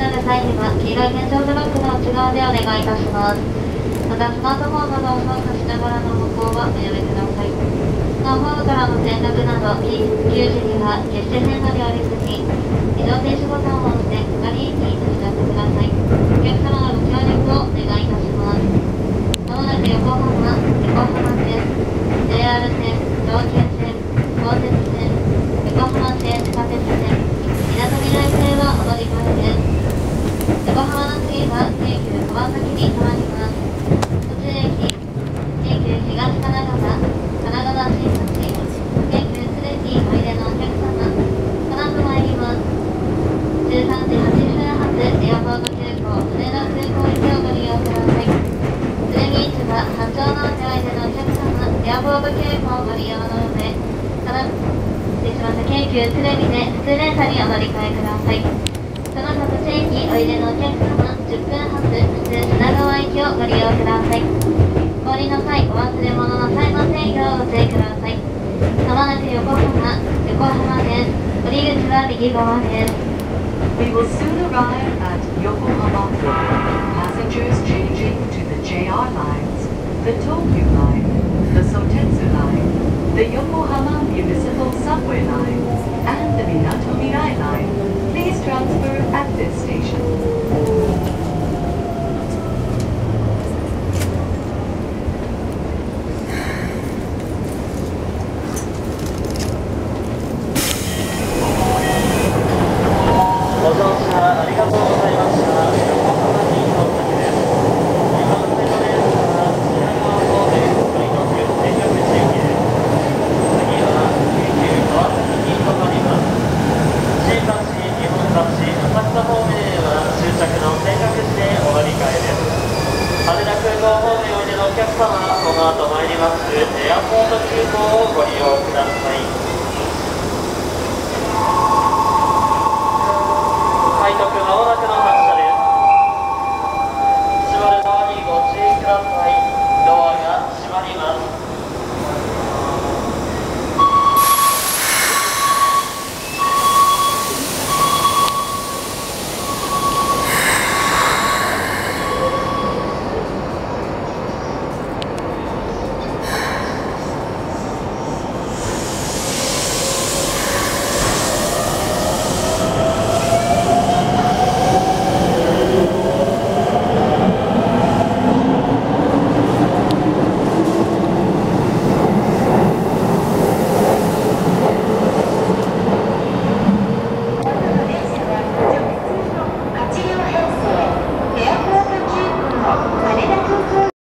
なる際には、黄色い検証ブロックの内側でお願いいたします。また、スマートフォンなどを操作しながらの歩行はおやめください。スマホからの連絡など、緊急時には決して線路に降りずに、自動停止ボタンを押して、係員にお知らせください。お客様のご協力をお願いいたします。まもなく横浜、横浜線、JR 線、東急線、高鉄線、横浜線、地下鉄線、みなとみらい線はお乗り換えです。横浜の次は京急川崎に停まります。途中駅、京急東神奈川、神奈川新町、京急すでにおいでのお客様、この後参ります。13時8分発エアポート急行、羽田空港行きをご利用ください。鶴見市場、八丁の内おいでのお客様、エアポート急行をご利用の上、から失礼します。京急鶴見で普通電車にお乗り換えください。その他途中駅おいでのお客様、10分発普通品川行きをご利用ください。降りの際、お忘れ物の際の制御をご注意ください。まもなく横浜、横浜です。降り口は右側です。We will soon arrive at Yokohama Passengers changing to the JR lines, the Tokyu line, the Sotetsu line, the Yokohama Municipal Subway line, and the Minato Mirai line. Please transfer at this station. 客様、この後参りますエアポート急行をご利用ください。